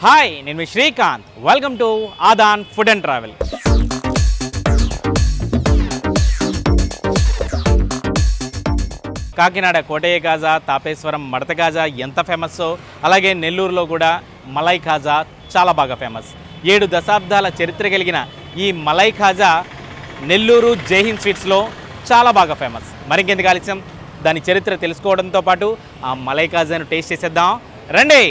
Hi నేను మీ Srikanth. Welcome to Aadhan food and travel Kakinada Kotaiah kaja Tapeswaram మడత కాజా ఎంత ఫేమస్సో అలాగే నెల్లూరులో కూడా మలై కాజా చాలా బాగా ఫేమస్ ఏడు దశాబ్దాల చరిత్ర కలిగిన ఈ మలై కాజా నెల్లూరు జైహింద్ స్వీట్స్లో చాలా బాగా ఫేమస్ మరింకెందుకు ఆలస్యం? దాని చరిత్ర తెలుసుకోవడంతో పాటు ఆ మలైకాజాను టేస్ట్ చేసేద్దాం. రండి!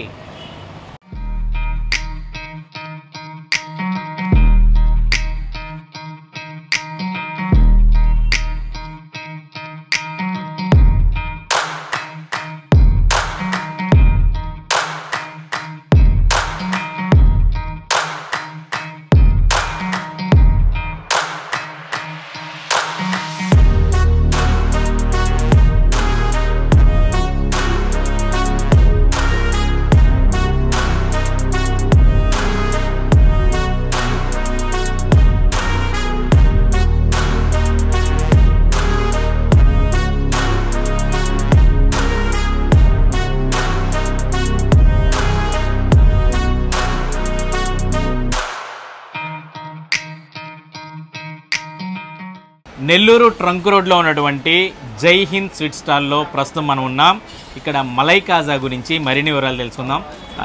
నెల్లూరు ట్రంక్ రోడ్లో ఉన్నటువంటి జై హింద్ స్వీట్ స్టాల్లో ప్రస్తుతం మనం ఉన్నాం. ఇక్కడ మలై కాజా గురించి మరిన్ని వివరాలు తెలుసుకుందాం.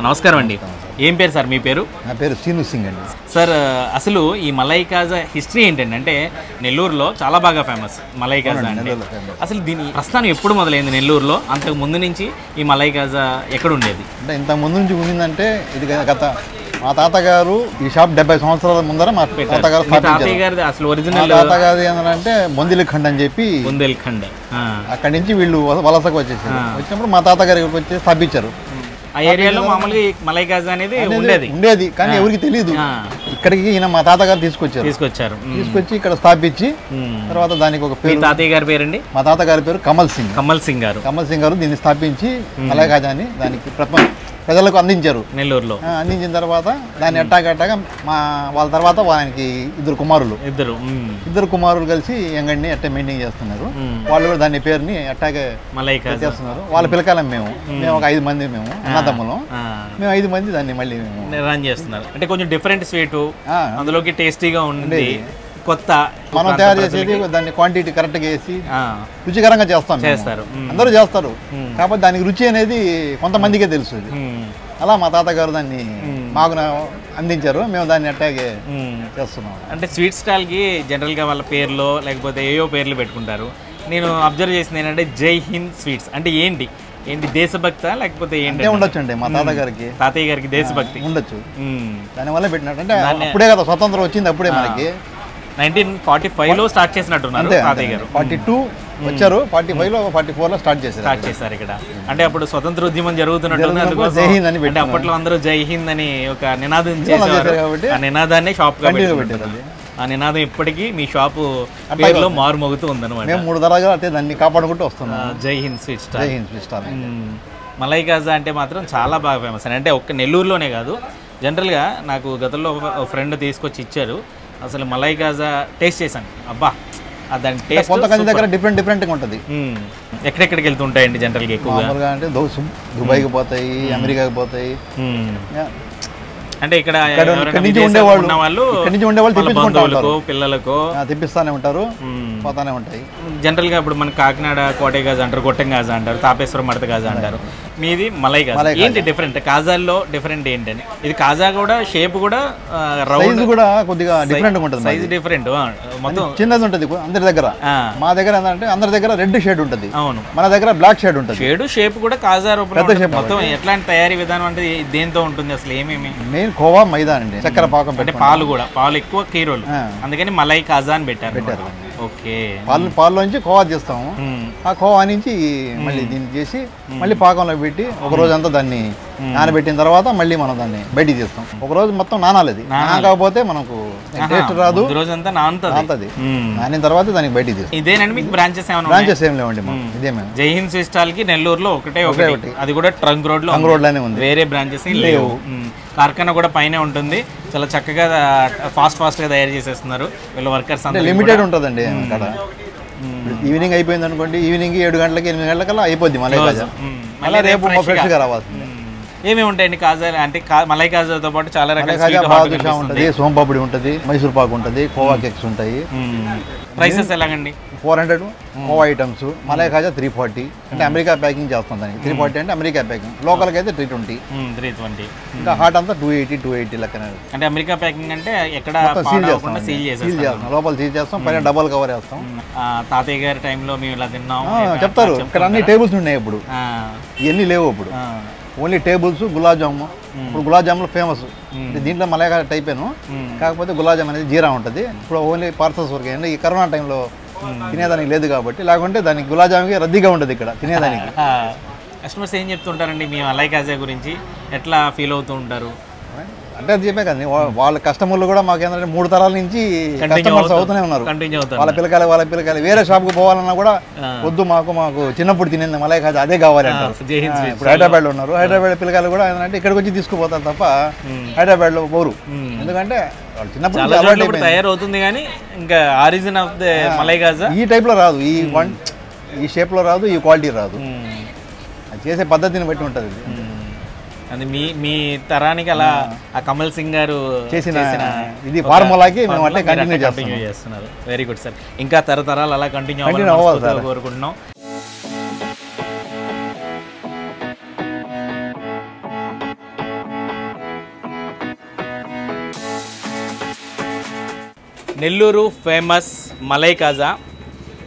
నమస్కారం అండి. ఏం పేరు సార్ మీ పేరు? నా పేరు సీను సింగ్ అండి. సార్ అసలు ఈ మలై కాజా హిస్టరీ ఏంటండి? అంటే నెల్లూరులో చాలా బాగా ఫేమస్ మలై కాజా famous. అసలు దీని ప్రస్థానం ఎప్పుడు మొదలైంది నెల్లూరులో? అంతకు ముందు నుంచి ఈ మలై కాజా ఎక్కడ ఉండేది? అంటే ఇంత ముందు నుంచి ఉండిందంటే ఇది గత మా తాతగారు ఈ షాప్ డెబ్బై సంవత్సరాల ముందర మా తాతగారు మీ తాతయ్య స్థాపించారు. గారిది అసలు మా ఒరిజినల్ ఏంటంటే బొందిలిఖండ్ అని చెప్పి బుందేల్ఖండ్. అక్కడి నుంచి వీళ్ళు వల- వలసకు వచ్చేసారు. వచ్చినప్పుడు మా తాతగారు వచ్చి స్థాపించారు. ఆ ఏరియాలో మామూలుగా ఈ మలై కాజా అనేది ఉండేది. ఉండేది కానీ ఎవరికి తెలియదు. ఇక్కడికి ఈయన మా తాతగారు తీసుకొచ్చారు. తీసుకొచ్చారు. తీసుకొచ్చి ఇక్కడ స్థాపించి. తర్వాత దానికి ఒక పేరు తాతయ్య గారి పేరండి? మా తాతగారి పేరు కమల్ సింగ్. కమల్ సింగ్ గారు. కమల్ సింగ్ గారు దీన్ని స్థాపించి మలైకాజాని దానికి ప్రపంచ ప్రజలకు అందించారు. నెల్లూరులో. అందించిన తర్వాత దాన్ని ఎట్టాగట్టాగా మా వాళ్ళ తర్వాత వాళ్ళకి ఇద్దరు కుమారులు. ఇద్దరు. ఇద్దరు కుమారులు కలిసి ఎంగడిని అట్టే మెయింటైన్ చేస్తున్నారు. వాళ్ళు కూడా దాని పేరుని అట్టాగే చేస్తున్నారు వాళ్ళ పిల్లకాలం మేము. మేము ఒక ఐదు మంది మేము అన్నదమ్ములం. మేము ఐదు మంది దాన్ని మళ్ళీ మేము రన్ చేస్తున్నారు. అంటే కొంచెం డిఫరెంట్ స్వీట్ అందులోకి టేస్టీగా ఉంది కొత్త మనం తయారు చేసేది దాన్ని క్వాంటిటీ కరెక్ట్గా వేసి రుచికరంగా చేస్తాం. చేస్తారు. అందరూ చేస్తారు. కాకపోతే దానికి రుచి అనేది కొంతమందికే తెలుసు. అలా మా తాతగారు దాన్ని. మాకు అందించారు. మేము దాన్ని అట్టాగే. చేస్తున్నాం. అంటే స్వీట్ స్టాల్కి జనరల్గా వాళ్ళ పేర్లో లేకపోతే ఏయో పేర్లు పెట్టుకుంటారు. నేను అబ్జర్వ్ చేసింది ఏంటంటే జై హింద్ స్వీట్స్ అంటే ఏంటి? ఏంటి దేశభక్త లేకపోతే ఏంటి ఉండొచ్చు అండి మా తాతగారికి. తాతయ్య గారికి దేశభక్తి. ఉండొచ్చు. దానివల్ల పెట్టినట్టు అంటే అప్పుడే కదా స్వతంత్రం వచ్చింది అప్పుడే మనకి. నైన్టీన్ ఫార్టీ ఫైవ్లో స్టార్ట్ చేసినట్టున్నారు తాతయ్య గారు. ఫార్టీ టూ వచ్చారు ఫార్టీ ఫైవ్లో ఫార్టీ ఫోర్లో స్టార్ట్ చేశారు స్టార్ట్ చేశారు ఇక్కడ. అంటే అప్పుడు స్వతంత్ర ఉద్యమం జరుగుతున్నట్టు జై హింద్ అని అంటే. అప్పట్లో అందరూ జై హింద్ అని ఒక నినాదం చేశారు కాబట్టి ఆ నినాదాన్ని షాప్ పెట్టారు. ఆ నినాదం ఇప్పటికీ మీ షాపు పేరులో మారుమోగుతూ ఉందన్నమాట. మేము మూడు తరాలుగా అంటే దాన్ని కాపాడుకుంటూ వస్తున్నాం. Jai Hind sweet Jai star Hind star మ్మ్. మలై కాజా అంటే మాత్రం చాలా బాగా ఫేమస్ అంటే ఒక్క నెల్లూరులోనే కాదు జనరల్గా నాకు గతంలో ఒక ఫ్రెండ్ తీసుకొచ్చి ఇచ్చారు. అసలు మలై కాజా టేస్ట్ చేశాను. అబ్బా దాని టేస్ట్ కొంతమంది దగ్గర డిఫరెంట్ డిఫరెంట్గా ఉంటుంది. ఎక్కడెక్కడికి వెళ్తుంటాయండి జనరల్గా ఎక్కువగా? అంటే దుబాయ్కి పోతాయి అమెరికాకి పోతాయి. అంటే ఇక్కడ నుంచి ఉండేవాళ్ళు నుంచి ఉండేవాళ్ళు వాళ్ళ తెప్పించుకుంటూ బంధువులకు ఉంటారు పిల్లలకు తెప్పిస్తానే ఉంటారు. పోతానే ఉంటాయి. జనరల్గా ఇప్పుడు మన కాకినాడ కోటయ్య గాజా అంటారు గొట్టం గాజా అంటారు తాపేశ్వరం మడత గాజా అంటారు. మీది మలై మలై ఏంటి డిఫరెంట్ కాజాల్లో డిఫరెంట్ ఏంటని? ఇది కాజా కూడా షేప్ కూడా రౌండ్ కూడా కొద్దిగా డిఫరెంట్గా ఉంటుంది సైజ్ డిఫరెంట్ మొత్తం చిన్నది ఉంటుంది అందరి దగ్గర. మా దగ్గర ఏంటంటే అందరి దగ్గర రెడ్ షేడ్ ఉంటుంది. అవును. మన దగ్గర బ్లాక్ షేడ్ ఉంటుంది. షేడు షేప్ కూడా కాజా రూపంలో మొత్తం ఎట్లాంటి తయారీ విధానం అంటే దేంతో ఉంటుంది అసలు ఏమేమి? మెయిన్ కోవా మైదా అండి చక్కెర పాకం అంటే పెట్టి పాలు కూడా పాలు ఎక్కువ కీరోలు. అందుకని మలై కాజా అని పెట్టారు పెట్టారు. ఓకే. పాలు పాల్లోంచి కోవా తీస్తాము. ఆ కోవా నుంచి మళ్ళీ దీన్ని చేసి మళ్ళీ పాకంలో పెట్టి ఒక రోజు అంతా దాన్ని నానబెట్టిన తర్వాత మళ్ళీ మనం దాన్ని బయటికి తీస్తాం. ఒక రోజు మొత్తం నానాలి. నానకపోతే మనకు టేస్ట్ రాదు. రోజంతా నానుతుంది. నానిన తర్వాత దానికి బయటికి తీస్తాం. ఇదేనండి మీకు బ్రాంచెస్ ఏమైనా? బ్రాంచెస్ ఏం లేవండి ఇదే మేము. జై హింద్ స్టాల్కి నెల్లూరులో ఒకటే ఒకటి. అది కూడా ట్రంక్ రోడ్లో రంగ్ రోడ్లోనే ఉంది. వేరే బ్రాంచెస్ లేవు. కార్ఖానా కూడా పైనే ఉంటుంది. చాలా చక్కగా ఫాస్ట్ ఫాస్ట్గా తయారు చేసేస్తున్నారు. వీళ్ళ వర్కర్స్ అంటే అందరూ లిమిటెడ్ ఉంటుందండి అక్కడ ఈవినింగ్ అయిపోయింది అనుకోండి ఈవినింగ్ ఏడు గంటలకి ఎనిమిది గంటలకల్లా అయిపోద్ది మ్మ్. మళ్ళీ రేపు. ఫ్రెష్గా రావాల్సింది. ఏమేమి ఉంటాయండి కాజాలు? అంటే మలై కాజాతో పాటు చాలా రకాల కాజా. ఉంటుంది సోంపాపిడి ఉంటుంది మైసూర్ పాకు ఉంటుంది కోవా కేక్స్ ఉంటాయి. ప్రైసెస్ ఎలాగండి? Four hundred khoa items malai kaja three forty. అంటే అమెరికా ప్యాకింగ్ చేస్తాం దానికి. త్రీ ఫార్టీ అంటే అమెరికా ప్యాకింగ్. లోకల్కి అయితే త్రీ ట్వంటీ. Three twenty. ఇంకా హాట్ అంతా టూ ఎయిటీ టూ ఎయిటీ లెక్కన అంటే అమెరికా ప్యాకింగ్ అంటే ఎక్కడ సీల్ చేస్తాం సీల్ చేస్తాం. లోపల సీల్ చేస్తాం పైన డబల్ కవర్ వేస్తాం. ఆ, తాతయ్య గారి టైంలో మేము ఇలా తిన్నాం. చెప్తారు. ఇక్కడ అన్ని టేబుల్స్ ఉన్నాయి ఇప్పుడు. ఇవన్నీ లేవు ఇప్పుడు. ఓన్లీ టేబుల్స్ గులాబ్ జాము ఇప్పుడు గులాబ్ జాములు ఫేమస్ దీంట్లో మలైకా టైపేను. కాకపోతే గులాబ్ జామ్ అనేది జీరా ఉంటుంది. ఇప్పుడు ఓన్లీ పార్సల్స్ వరకు అంటే ఈ కరోనా టైంలో తినేదానికి లేదు కాబట్టి లేకుంటే దానికి గులాబ్ జామ్కి రద్దీగా ఉంటుంది ఇక్కడ తినేదానికి. కస్టమర్స్ ఏం చెప్తుంటారండి? మీ మలై కాజా గురించి ఎట్లా ఫీల్ అవుతూ ఉంటారు? అంటే అది చెప్పే కదా వాళ్ళ కస్టమర్లు కూడా మాకు ఏంటంటే మూడు తరాల నుంచి కస్టమర్స్ అవుతూనే ఉన్నారు. వాళ్ళ పిల్లకాయలు వాళ్ళ పిల్లకాయలు వేరే షాప్కి పోవాలన్నా కూడా వద్దు మాకు మాకు చిన్నప్పుడు తినేది మలై కాదు అదే కావాలి అంటారు. ఇప్పుడు హైదరాబాద్లో ఉన్నారు. హైదరాబాద్ పిల్లకాయలు కూడా ఏంటంటే ఇక్కడికి వచ్చి తీసుకుపోతారు తప్ప హైదరాబాద్లో పోరు. మ్మ్. ఎందుకంటే వాళ్ళు చిన్నప్పుడు తయారవుతుంది కానీ ఇంకా origin of the malai kaja ఈ టైప్లో రాదు. ఈ వన్ ఈ షేప్లో రాదు ఈ క్వాలిటీ రాదు. చేసే పద్ధతిని బట్టి ఉంటుంది. అది మీ మీ తరానికి అలా ఆ. కమల్ సింగ్ గారు చేసిన ఇది ఫార్ములాకి మేము అంటే కంటిన్యూ చేస్తాం కంటిన్యూ చేస్తున్నారు. వెరీ గుడ్ సార్ ఇంకా తరతరాలు అలా కంటిన్యూ అవ్వాలి కోరుకుంటున్నాం. నెల్లూరు ఫేమస్ మలై కాజా.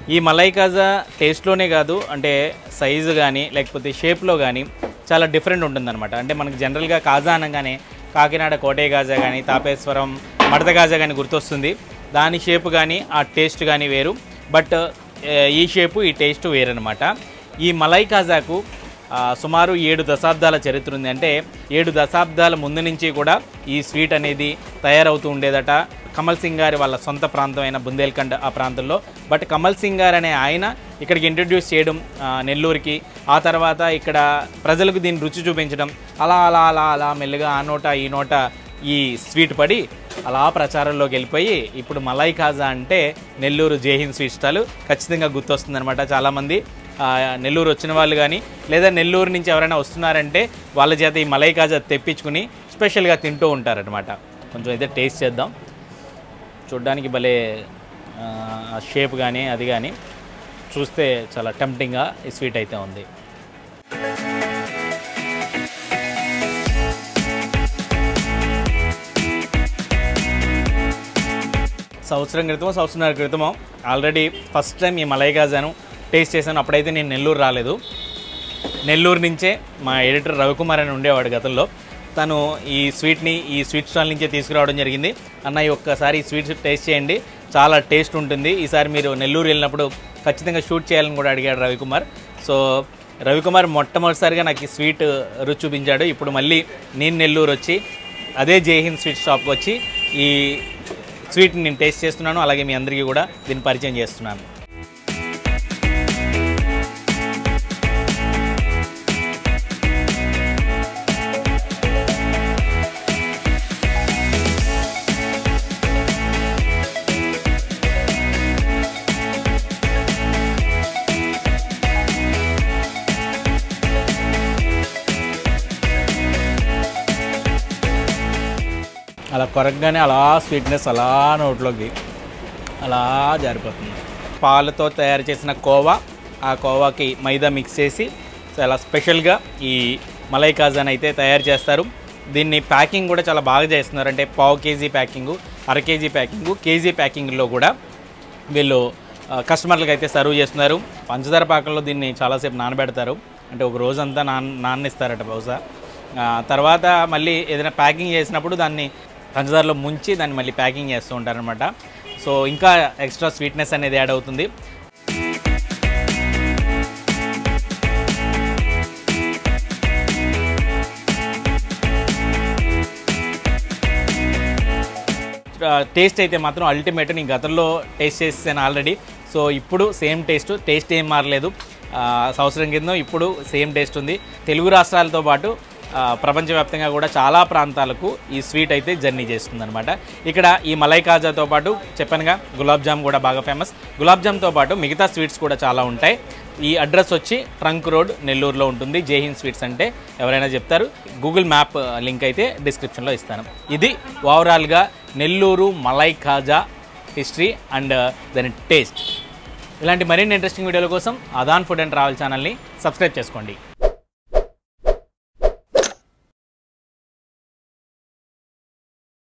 ఈ మలై కాజా టేస్ట్లోనే కాదు అంటే సైజు కానీ లేకపోతే షేప్లో కానీ చాలా డిఫరెంట్ ఉంటుందన్నమాట. అంటే మనకు జనరల్గా కాజా అనగానే కాకినాడ కోటే గాజా కానీ తాపేశ్వరం మడత గాజా కానీ గుర్తొస్తుంది. దాని షేప్ కానీ ఆ టేస్ట్ కానీ వేరు. బట్ ఈ షేపు ఈ టేస్ట్ వేరనమాట ఈ మలై కాజాకు సుమారు ఏడు దశాబ్దాల చరిత్ర ఉంది. అంటే ఏడు దశాబ్దాల ముందు నుంచి కూడా ఈ స్వీట్ అనేది తయారవుతూ ఉండేదట. కమల్ సింగ్ గారి వాళ్ళ సొంత ప్రాంతం అయిన బుందేల్ఖండ్ ఆ ప్రాంతంలో. బట్ కమల్ సింగ్ గారు అనే ఆయన ఇక్కడికి ఇంట్రడ్యూస్ చేయడం నెల్లూరుకి ఆ తర్వాత ఇక్కడ ప్రజలకు దీన్ని రుచి చూపించడం అలా అలా అలా అలా మెల్లగా ఆ నోట ఈ నోట ఈ స్వీట్ పడి అలా ప్రచారంలోకి వెళ్ళిపోయి ఇప్పుడు మలై కాజా అంటే నెల్లూరు జేహింద్ స్వీట్ స్టాల్ ఖచ్చితంగా గుర్తొస్తుందనమాట చాలామంది. నెల్లూరు వచ్చిన వాళ్ళు కానీ లేదా నెల్లూరు నుంచి ఎవరైనా వస్తున్నారంటే వాళ్ళ చేత ఈ మలై కాజా తెప్పించుకుని స్పెషల్గా తింటూ ఉంటారనమాట కొంచెం అయితే టేస్ట్ చేద్దాం. చూడ్డానికి భలే షేప్ కానీ అది కానీ చూస్తే చాలా టెంప్టింగ్గా ఈ స్వీట్ అయితే ఉంది. సంవత్సరం క్రితం సంవత్సరాల క్రితమో ఆల్రెడీ ఫస్ట్ టైం ఈ మలై గాజాను టేస్ట్ చేశాను. అప్పుడైతే నేను నెల్లూరు రాలేదు. నెల్లూరు నుంచే మా ఎడిటర్ రవికుమార్ అని ఉండేవాడు గతంలో. తను ఈ స్వీట్ని ఈ స్వీట్ స్టాల్ నుంచే తీసుకురావడం జరిగింది. అన్న ఈ ఒక్కసారి ఈ స్వీట్స్ టేస్ట్ చేయండి. చాలా టేస్ట్ ఉంటుంది. ఈసారి మీరు నెల్లూరు వెళ్ళినప్పుడు ఖచ్చితంగా షూట్ చేయాలని కూడా అడిగాడు రవికుమార్. సో రవికుమార్ మొట్టమొదటిసారిగా నాకు ఈ స్వీట్ రుచి చూపించాడు. ఇప్పుడు మళ్ళీ నేను నెల్లూరు వచ్చి అదే జైహింద్ స్వీట్ షాప్కి వచ్చి ఈ స్వీట్ని నేను టేస్ట్ చేస్తున్నాను. అలాగే మీ అందరికీ కూడా దీన్ని పరిచయం చేస్తున్నాను. అలా కొరకగానే అలా స్వీట్నెస్ అలా నోట్లోకి అలా జారిపోతుంది. పాలతో తయారు చేసిన కోవా ఆ కోవాకి మైదా మిక్స్ చేసి చాలా స్పెషల్గా ఈ మలై కాజాన్ అయితే తయారు చేస్తారు. దీన్ని ప్యాకింగ్ కూడా చాలా బాగా చేస్తున్నారు. అంటే పావు కేజీ ప్యాకింగు అర కేజీ ప్యాకింగు కేజీ ప్యాకింగ్లో కూడా వీళ్ళు కస్టమర్లకు అయితే సర్వ్ చేస్తున్నారు. పంచదార పాకంలో దీన్ని చాలాసేపు నానబెడతారు. అంటే ఒక రోజంతా నాన్ నాన్నిస్తారట బహుశా. తర్వాత మళ్ళీ ఏదైనా ప్యాకింగ్ చేసినప్పుడు దాన్ని పంచదారలో ముంచి దాన్ని మళ్ళీ ప్యాకింగ్ చేస్తూ ఉంటారనమాట సో ఇంకా ఎక్స్ట్రా స్వీట్నెస్ అనేది యాడ్ అవుతుంది. టేస్ట్ అయితే మాత్రం అల్టిమేట్ నేను గతంలో టేస్ట్ చేసాను ఆల్రెడీ సో ఇప్పుడు సేమ్ టేస్ట్ టేస్ట్ ఏం మారలేదు. సంవత్సరం కింద ఇప్పుడు సేమ్ టేస్ట్ ఉంది. తెలుగు రాష్ట్రాలతో పాటు ప్రపంచవ్యాప్తంగా కూడా చాలా ప్రాంతాలకు ఈ స్వీట్ అయితే జర్నీ చేస్తుందన్నమాట. ఇక్కడ ఈ మలై కాజాతో పాటు చెప్పానుగా గులాబ్ జామ్ కూడా బాగా ఫేమస్. గులాబ్ జామ్తో పాటు మిగతా స్వీట్స్ కూడా చాలా ఉంటాయి. ఈ అడ్రస్ వచ్చి ట్రంక్ రోడ్ నెల్లూరులో ఉంటుంది. జైహింద్ స్వీట్స్ అంటే ఎవరైనా చెప్తారు. గూగుల్ మ్యాప్ లింక్ అయితే డిస్క్రిప్షన్లో ఇస్తాను. ఇది ఓవరాల్గా నెల్లూరు మలై కాజా హిస్టరీ అండ్ దాని టేస్ట్. ఇలాంటి మరిన్ని ఇంట్రెస్టింగ్ వీడియోల కోసం అదాన్ ఫుడ్ అండ్ ట్రావెల్ ఛానల్ని సబ్స్క్రైబ్ చేసుకోండి.